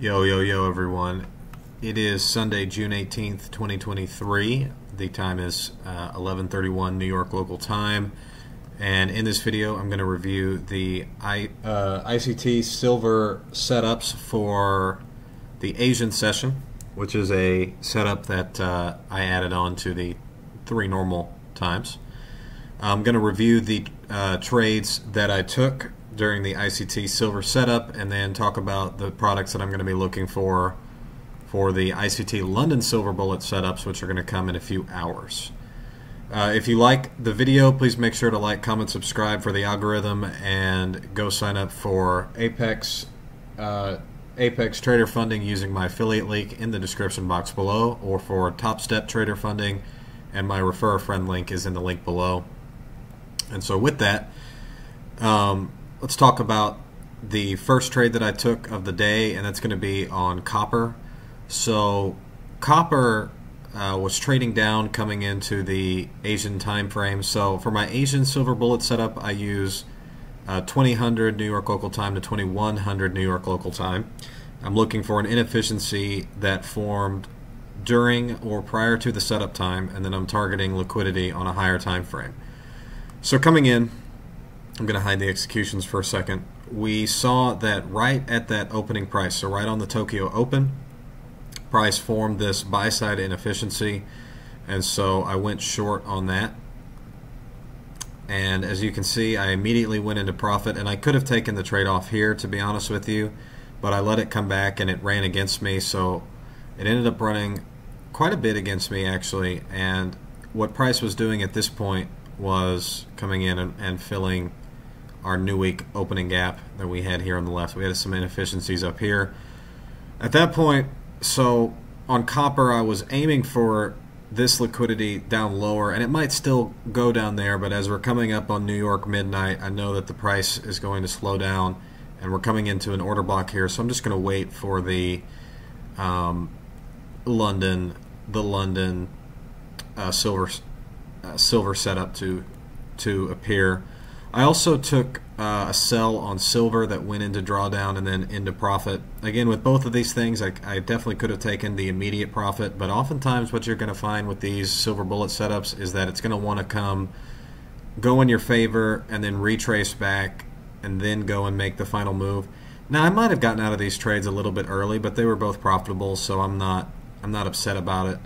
Yo, yo, yo, everyone. It is Sunday, June 18th, 2023. The time is uh, 11:31 New York local time. And in this video, I'm going to review the I, uh, ICT silver setups for the Asian session, which is a setup that uh, I added on to the three normal times. I'm going to review the uh, trades that I took during the ICT silver setup and then talk about the products that I'm going to be looking for for the ICT London silver bullet setups which are going to come in a few hours. Uh, if you like the video, please make sure to like, comment, subscribe for the algorithm, and go sign up for Apex uh, Apex Trader Funding using my affiliate link in the description box below, or for Topstep Trader Funding, and my refer a friend link is in the link below. And so, with that, um, let's talk about the first trade that I took of the day, and that's going to be on copper. So, copper uh, was trading down coming into the Asian time frame. So, for my Asian silver bullet setup, I use uh, 2000 New York local time to 2100 New York local time. I'm looking for an inefficiency that formed during or prior to the setup time, and then I'm targeting liquidity on a higher time frame. So, coming in, I'm going to hide the executions for a second. We saw that right at that opening price, so right on the Tokyo Open, price formed this buy side inefficiency, and so I went short on that. And as you can see, I immediately went into profit, and I could have taken the trade off here, to be honest with you, but I let it come back and it ran against me, so it ended up running quite a bit against me actually. And what price was doing at this point was coming in and, and filling our new week opening gap that we had here on the left. We had some inefficiencies up here. At that point, so on copper, I was aiming for this liquidity down lower, and it might still go down there, but as we're coming up on New York midnight, I know that the price is going to slow down, and we're coming into an order block here, so I'm just going to wait for the um, London, the London uh, silver uh, silver setup to to appear. I also took uh, a sell on silver that went into drawdown and then into profit. Again, with both of these things, I, I definitely could have taken the immediate profit, but oftentimes what you're going to find with these silver bullet setups is that it's going to want to come, go in your favor, and then retrace back, and then go and make the final move. Now, I might have gotten out of these trades a little bit early, but they were both profitable, so I'm not I'm not upset about it.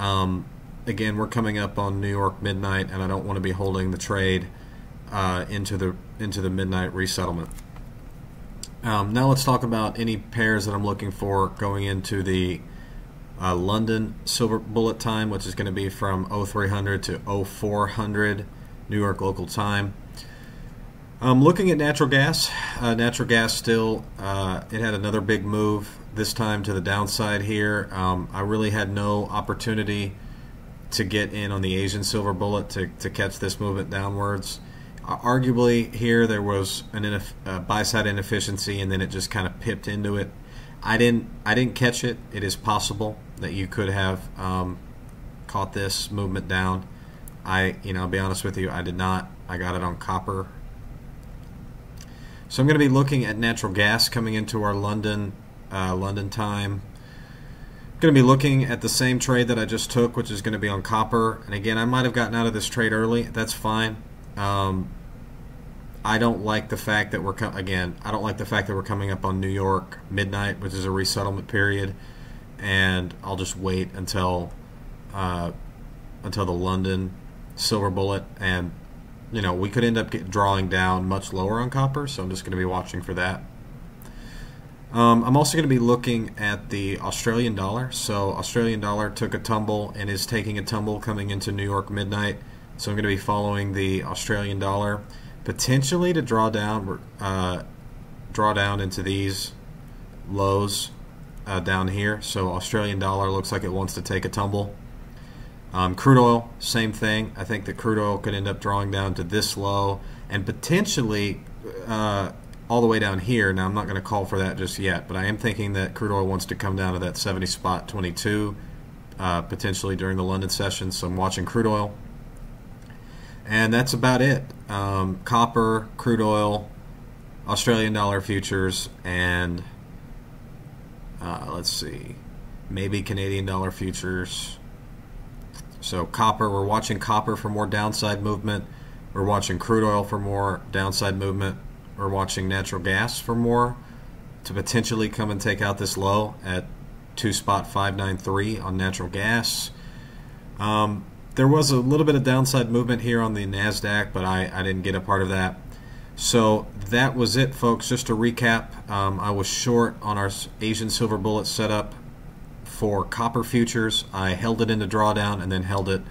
Um, again, we're coming up on New York midnight, and I don't want to be holding the trade uh, into the into the midnight resettlement. Um, now let's talk about any pairs that I'm looking for going into the uh, London silver bullet time, which is going to be from 0300 to 0400 New York local time. Um, looking at natural gas, uh, natural gas still, uh, it had another big move this time to the downside here. Um, I really had no opportunity to get in on the Asian silver bullet to, to catch this movement downwards. Uh, arguably, here there was an uh, buy side inefficiency, and then it just kind of pipped into it. I didn't I didn't catch it. It is possible that you could have um, caught this movement down. I you know I'll be honest with you, I did not. I got it on copper. So I'm going to be looking at natural gas coming into our London uh, London time. Going to be looking at the same trade that I just took, which is going to be on copper. And again, I might have gotten out of this trade early. That's fine. Um, I don't like the fact that we're co- again. I don't like the fact that we're coming up on New York midnight, which is a resettlement period, and I'll just wait until uh, until the London silver bullet, and you know we could end up get, drawing down much lower on copper. So I'm just going to be watching for that. Um, I'm also going to be looking at the Australian dollar. So Australian dollar took a tumble and is taking a tumble coming into New York midnight. So I'm going to be following the Australian dollar potentially to draw down uh, draw down into these lows uh, down here. So Australian dollar looks like it wants to take a tumble. Um, crude oil, same thing. I think that crude oil could end up drawing down to this low and potentially uh, all the way down here. Now I'm not going to call for that just yet, but I am thinking that crude oil wants to come down to that 70 spot 22 uh, potentially during the London session. So I'm watching crude oil. And that's about it. Um, copper, crude oil, Australian dollar futures, and uh, let's see, maybe Canadian dollar futures. So copper, we're watching copper for more downside movement. We're watching crude oil for more downside movement. We're watching natural gas for more to potentially come and take out this low at two spot 593 on natural gas. Um, there was a little bit of downside movement here on the NASDAQ, but I, I didn't get a part of that. So that was it, folks. Just to recap, um, I was short on our Asian silver bullet setup for copper futures. I held it into drawdown and then held it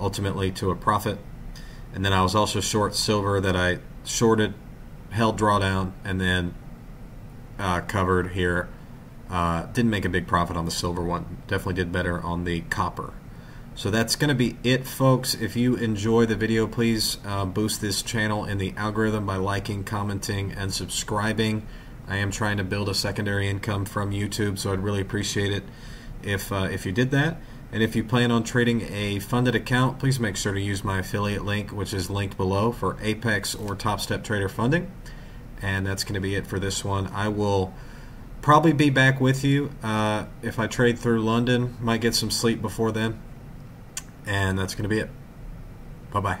ultimately to a profit. And then I was also short silver that I shorted, held drawdown, and then uh, covered here. Uh, didn't make a big profit on the silver one. Definitely did better on the copper. So that's going to be it, folks. If you enjoy the video, please uh, boost this channel in the algorithm by liking, commenting, and subscribing. I am trying to build a secondary income from YouTube, so I'd really appreciate it if uh, if you did that. And if you plan on trading a funded account, please make sure to use my affiliate link, which is linked below for Apex or Topstep Trader funding. And that's going to be it for this one. I will probably be back with you uh, if I trade through London. Might get some sleep before then. And that's going to be it. Bye bye.